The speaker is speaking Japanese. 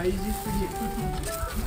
大事すぎる。